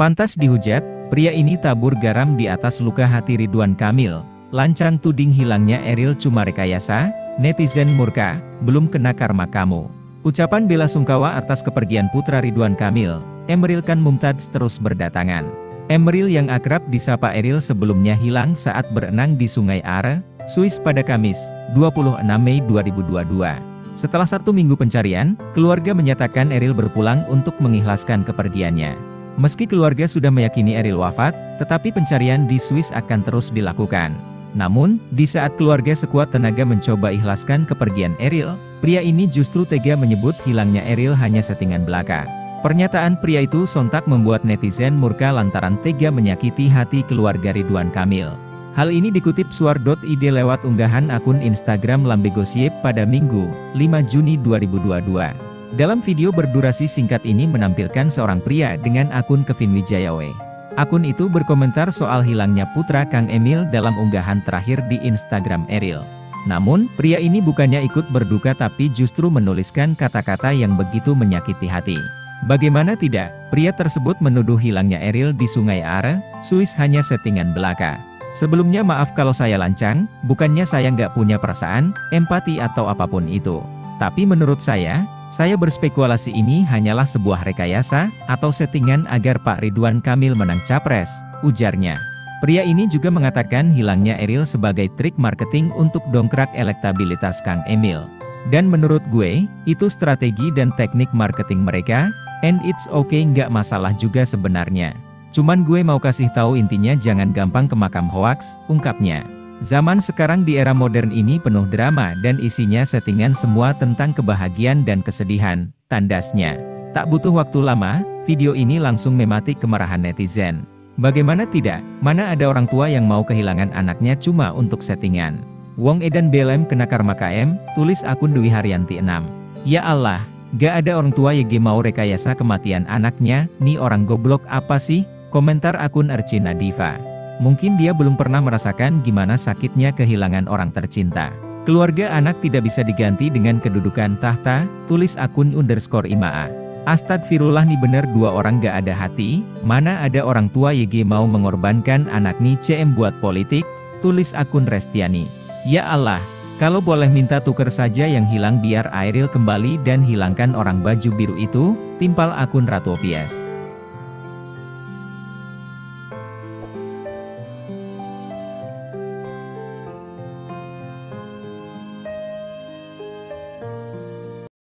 Pantas dihujat, pria ini tabur garam di atas luka hati Ridwan Kamil. Lancang tuding hilangnya Eril cuma rekayasa, netizen murka, belum kena karma kamu. Ucapan bela sungkawa atas kepergian putra Ridwan Kamil, Emeril Khan Mumtaz terus berdatangan. Emeril yang akrab disapa Eril sebelumnya hilang saat berenang di Sungai Are, Swiss pada Kamis, 26 Mei 2022. Setelah satu minggu pencarian, keluarga menyatakan Eril berpulang untuk mengikhlaskan kepergiannya. Meski keluarga sudah meyakini Eril wafat, tetapi pencarian di Swiss akan terus dilakukan. Namun, di saat keluarga sekuat tenaga mencoba ikhlaskan kepergian Eril, pria ini justru tega menyebut hilangnya Eril hanya settingan belaka. Pernyataan pria itu sontak membuat netizen murka lantaran tega menyakiti hati keluarga Ridwan Kamil. Hal ini dikutip suar.id lewat unggahan akun Instagram Lambe Gosip pada Minggu, 5 Juni 2022. Dalam video berdurasi singkat ini menampilkan seorang pria dengan akun Kevin Wijayawe. Akun itu berkomentar soal hilangnya putra Kang Emil dalam unggahan terakhir di Instagram Eril. Namun, pria ini bukannya ikut berduka tapi justru menuliskan kata-kata yang begitu menyakiti hati. Bagaimana tidak, pria tersebut menuduh hilangnya Eril di Sungai Are, Swiss hanya settingan belaka. Sebelumnya maaf kalau saya lancang, bukannya saya nggak punya perasaan, empati atau apa pun itu. Tapi menurut saya, saya berspekulasi ini hanyalah sebuah rekayasa, atau settingan agar Pak Ridwan Kamil menang capres, ujarnya. Pria ini juga mengatakan hilangnya Eril sebagai trik marketing untuk dongkrak elektabilitas Kang Emil. Dan menurut gue, itu strategi dan teknik marketing mereka, and it's okay nggak masalah juga sebenarnya. Cuman gue mau kasih tahu intinya jangan gampang ke makam hoax, ungkapnya. Zaman sekarang di era modern ini penuh drama dan isinya settingan semua tentang kebahagiaan dan kesedihan, tandasnya. Tak butuh waktu lama, video ini langsung mematik kemarahan netizen. Bagaimana tidak, mana ada orang tua yang mau kehilangan anaknya cuma untuk settingan. Wong Edan Belem kena karma KM, tulis akun Dwi Haryanti 6. Ya Allah, gak ada orang tua yang mau rekayasa kematian anaknya, nih orang goblok apa sih? Komentar akun Arcina Diva. Mungkin dia belum pernah merasakan gimana sakitnya kehilangan orang tercinta. Keluarga anak tidak bisa diganti dengan kedudukan tahta, tulis akun underscore imaa. Astagfirullah nih bener dua orang gak ada hati, mana ada orang tua YG mau mengorbankan anak nih CM buat politik, tulis akun Restiani. Ya Allah, kalau boleh minta tuker saja yang hilang biar Airil kembali dan hilangkan orang baju biru itu, timpal akun Ratu Opias.